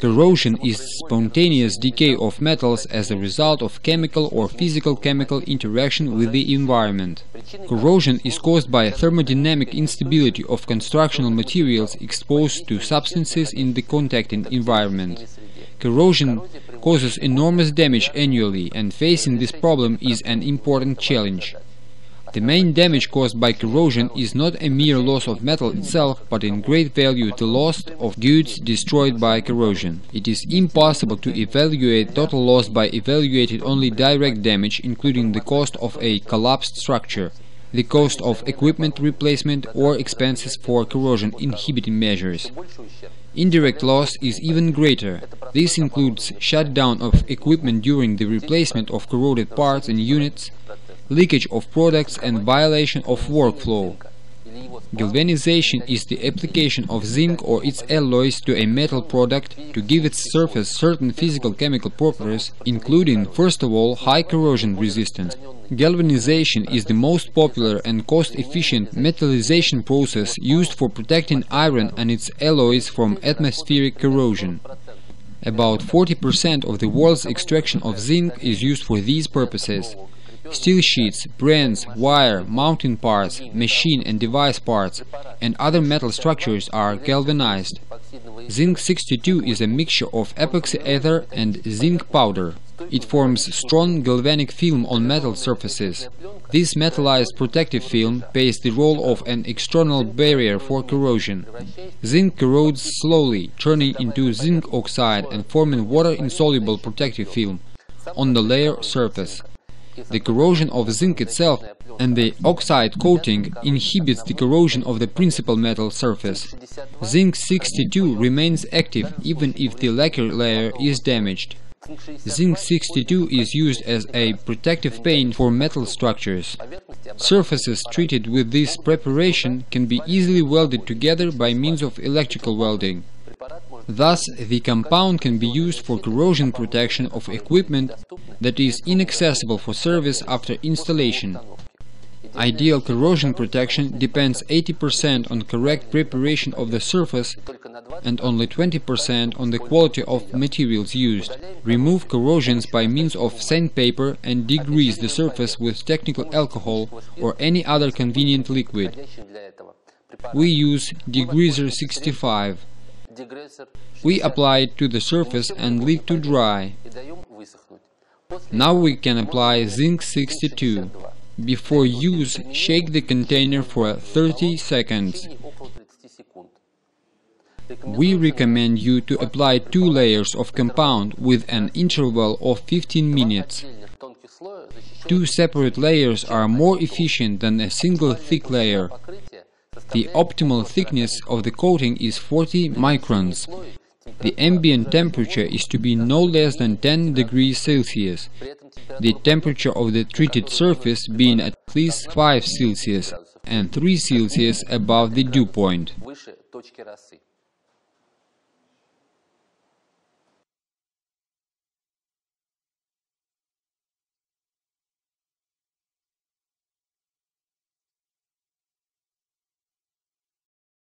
Corrosion is spontaneous decay of metals as a result of chemical or physical-chemical interaction with the environment. Corrosion is caused by thermodynamic instability of constructional materials exposed to substances in the contacting environment. Corrosion causes enormous damage annually and facing this problem is an important challenge. The main damage caused by corrosion is not a mere loss of metal itself, but in great value the loss of goods destroyed by corrosion. It is impossible to evaluate total loss by evaluating only direct damage, including the cost of a collapsed structure, the cost of equipment replacement or expenses for corrosion inhibiting measures. Indirect loss is even greater. This includes shutdown of equipment during the replacement of corroded parts and units, leakage of products and violation of workflow. Galvanization is the application of zinc or its alloys to a metal product to give its surface certain physical-chemical properties, including, first of all, high corrosion resistance. Galvanization is the most popular and cost-efficient metallization process used for protecting iron and its alloys from atmospheric corrosion. About 40% of the world's extraction of zinc is used for these purposes. Steel sheets, brands, wire, mounting parts, machine and device parts, and other metal structures are galvanized. Zink 62 is a mixture of epoxy ether and zinc powder. It forms strong galvanic film on metal surfaces. This metallized protective film plays the role of an external barrier for corrosion. Zinc corrodes slowly, turning into zinc oxide and forming water-insoluble protective film on the layer surface. The corrosion of zinc itself and the oxide coating inhibits the corrosion of the principal metal surface. Zink 62 remains active even if the lacquer layer is damaged. Zink 62 is used as a protective paint for metal structures. Surfaces treated with this preparation can be easily welded together by means of electrical welding. Thus, the compound can be used for corrosion protection of equipment that is inaccessible for service after installation. Ideal corrosion protection depends 80% on correct preparation of the surface and only 20% on the quality of materials used. Remove corrosions by means of sandpaper and degrease the surface with technical alcohol or any other convenient liquid. We use Degreaser 65. We apply it to the surface and leave to dry. Now we can apply Zink 62. Before use, shake the container for 30 seconds. We recommend you to apply two layers of compound with an interval of 15 minutes. Two separate layers are more efficient than a single thick layer. The optimal thickness of the coating is 40 microns. The ambient temperature is to be no less than 10 degrees Celsius, the temperature of the treated surface being at least 5 Celsius and 3 Celsius above the dew point.